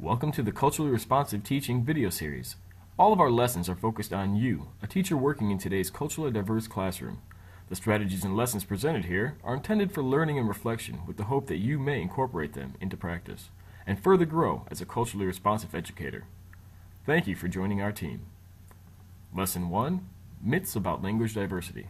Welcome to the Culturally Responsive Teaching video series. All of our lessons are focused on you, a teacher working in today's culturally diverse classroom. The strategies and lessons presented here are intended for learning and reflection with the hope that you may incorporate them into practice and further grow as a culturally responsive educator. Thank you for joining our team. Lesson 1 Myths about Language Diversity.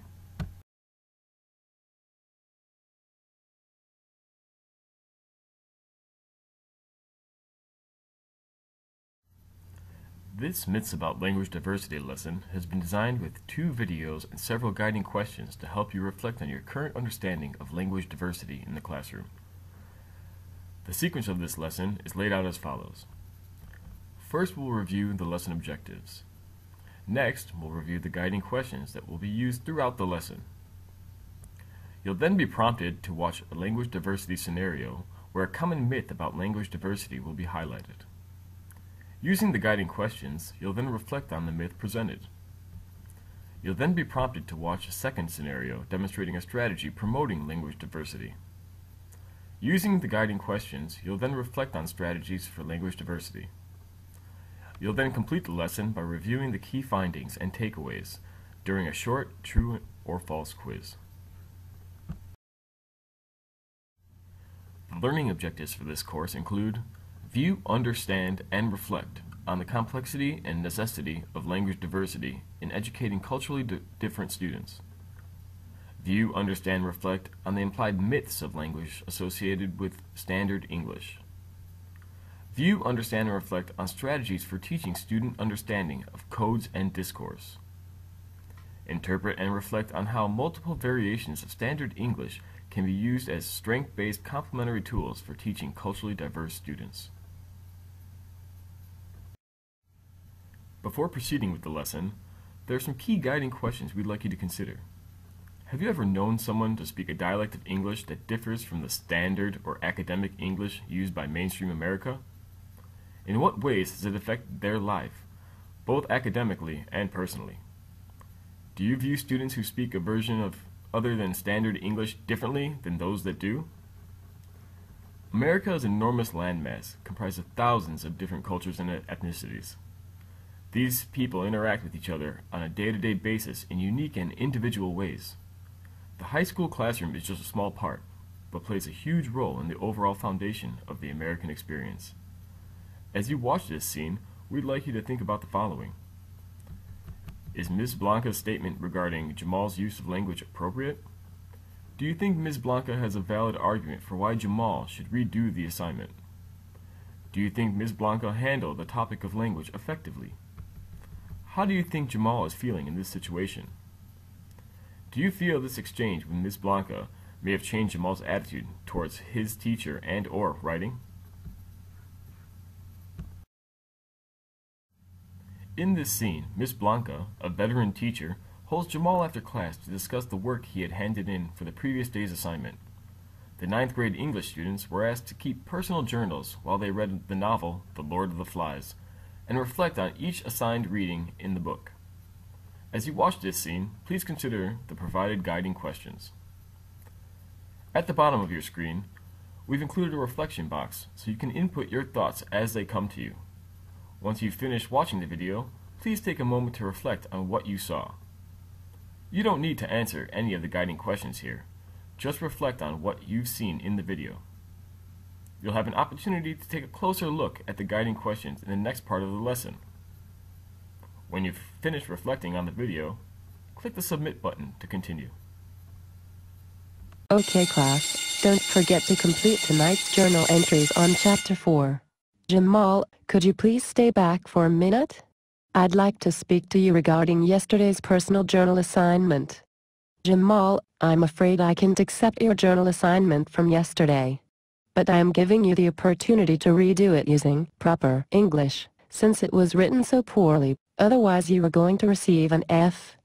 This Myths About Language Diversity lesson has been designed with two videos and several guiding questions to help you reflect on your current understanding of language diversity in the classroom. The sequence of this lesson is laid out as follows. First, we'll review the lesson objectives. Next, we'll review the guiding questions that will be used throughout the lesson. You'll then be prompted to watch a language diversity scenario where a common myth about language diversity will be highlighted. Using the guiding questions, you'll then reflect on the myth presented. You'll then be prompted to watch a second scenario demonstrating a strategy promoting language diversity. Using the guiding questions, you'll then reflect on strategies for language diversity. You'll then complete the lesson by reviewing the key findings and takeaways during a short true or false quiz. The learning objectives for this course include View, understand, and reflect on the complexity and necessity of language diversity in educating culturally di different students. View, understand, reflect on the implied myths of language associated with standard English. View, understand, and reflect on strategies for teaching student understanding of codes and discourse. Interpret and reflect on how multiple variations of standard English can be used as strength-based complementary tools for teaching culturally diverse students. Before proceeding with the lesson, there are some key guiding questions we'd like you to consider. Have you ever known someone to speak a dialect of English that differs from the standard or academic English used by mainstream America? In what ways does it affect their life, both academically and personally? Do you view students who speak a version of other than standard English differently than those that do? America is an enormous landmass comprised of thousands of different cultures and ethnicities. These people interact with each other on a day-to-day -day basis in unique and individual ways. The high school classroom is just a small part, but plays a huge role in the overall foundation of the American experience. As you watch this scene, we'd like you to think about the following. Is Ms. Blanca's statement regarding Jamal's use of language appropriate? Do you think Ms. Blanca has a valid argument for why Jamal should redo the assignment? Do you think Ms. Blanca handled the topic of language effectively? How do you think Jamal is feeling in this situation? Do you feel this exchange with Ms. Blanca may have changed Jamal's attitude towards his teacher and or writing? In this scene, Ms. Blanca, a veteran teacher, holds Jamal after class to discuss the work he had handed in for the previous day's assignment. The ninth grade English students were asked to keep personal journals while they read the novel The Lord of the Flies, and reflect on each assigned reading in the book. As you watch this scene, please consider the provided guiding questions. At the bottom of your screen, we've included a reflection box so you can input your thoughts as they come to you. Once you've finished watching the video, please take a moment to reflect on what you saw. You don't need to answer any of the guiding questions here. Just reflect on what you've seen in the video. You'll have an opportunity to take a closer look at the guiding questions in the next part of the lesson. When you've finished reflecting on the video, click the Submit button to continue. Okay class, don't forget to complete tonight's journal entries on Chapter 4. Jamal, could you please stay back for a minute? I'd like to speak to you regarding yesterday's personal journal assignment. Jamal, I'm afraid I can't accept your journal assignment from yesterday but I am giving you the opportunity to redo it using proper English, since it was written so poorly, otherwise you are going to receive an F.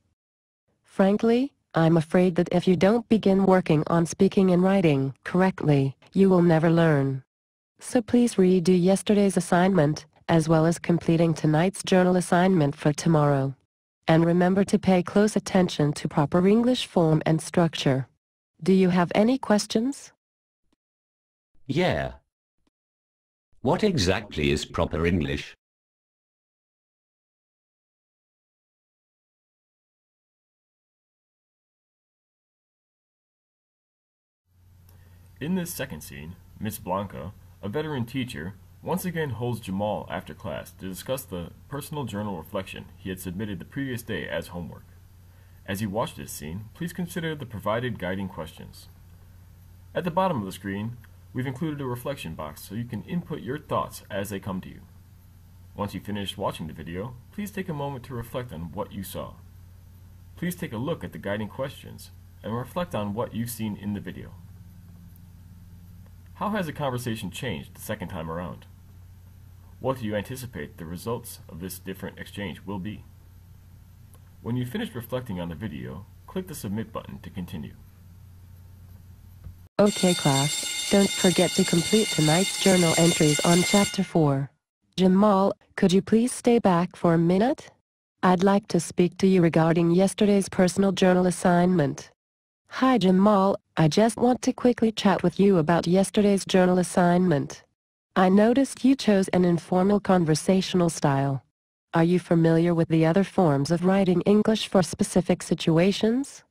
Frankly, I'm afraid that if you don't begin working on speaking and writing correctly, you will never learn. So please redo yesterday's assignment, as well as completing tonight's journal assignment for tomorrow. And remember to pay close attention to proper English form and structure. Do you have any questions? Yeah. What exactly is proper English? In this second scene, Miss Blanca, a veteran teacher, once again holds Jamal after class to discuss the personal journal reflection he had submitted the previous day as homework. As you watch this scene, please consider the provided guiding questions. At the bottom of the screen, we've included a reflection box so you can input your thoughts as they come to you. Once you've finished watching the video, please take a moment to reflect on what you saw. Please take a look at the guiding questions and reflect on what you've seen in the video. How has the conversation changed the second time around? What do you anticipate the results of this different exchange will be? When you finish reflecting on the video, click the Submit button to continue. Okay class, don't forget to complete tonight's journal entries on chapter 4. Jamal, could you please stay back for a minute? I'd like to speak to you regarding yesterday's personal journal assignment. Hi Jamal, I just want to quickly chat with you about yesterday's journal assignment. I noticed you chose an informal conversational style. Are you familiar with the other forms of writing English for specific situations?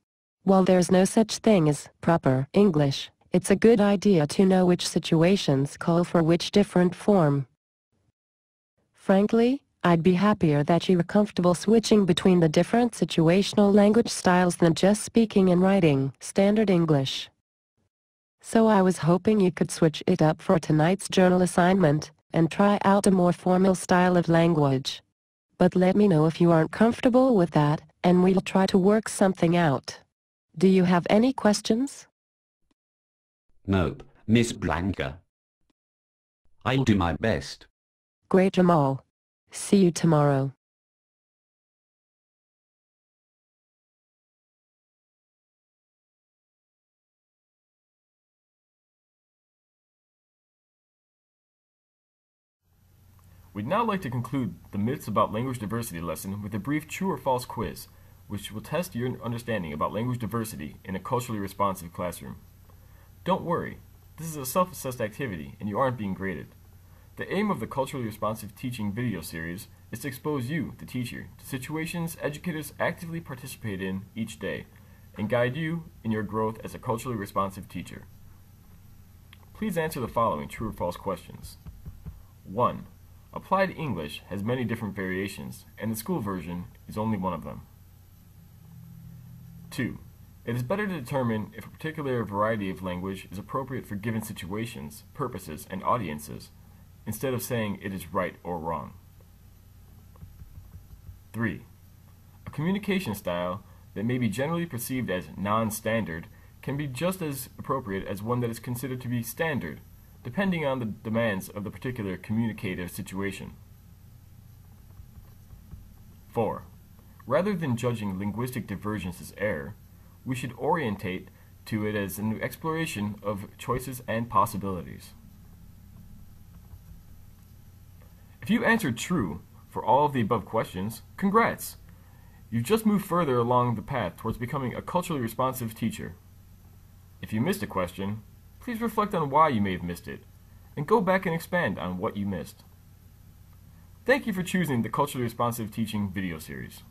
While there's no such thing as proper English, it's a good idea to know which situations call for which different form. Frankly, I'd be happier that you were comfortable switching between the different situational language styles than just speaking and writing standard English. So I was hoping you could switch it up for tonight's journal assignment and try out a more formal style of language. But let me know if you aren't comfortable with that, and we'll try to work something out. Do you have any questions? Nope, Miss Blanca. I'll do my best. Great Jamal. See you tomorrow. We'd now like to conclude the Myths About Language Diversity lesson with a brief true or false quiz, which will test your understanding about language diversity in a culturally responsive classroom. Don't worry, this is a self-assessed activity and you aren't being graded. The aim of the Culturally Responsive Teaching video series is to expose you, the teacher, to situations educators actively participate in each day and guide you in your growth as a culturally responsive teacher. Please answer the following true or false questions. 1. Applied English has many different variations, and the school version is only one of them. 2. It is better to determine if a particular variety of language is appropriate for given situations, purposes, and audiences, instead of saying it is right or wrong. 3. A communication style that may be generally perceived as non-standard can be just as appropriate as one that is considered to be standard, depending on the demands of the particular communicative situation. 4. Rather than judging linguistic divergence as error, we should orientate to it as an exploration of choices and possibilities. If you answered true for all of the above questions, congrats! You've just moved further along the path towards becoming a culturally responsive teacher. If you missed a question, please reflect on why you may have missed it, and go back and expand on what you missed. Thank you for choosing the Culturally Responsive Teaching video series.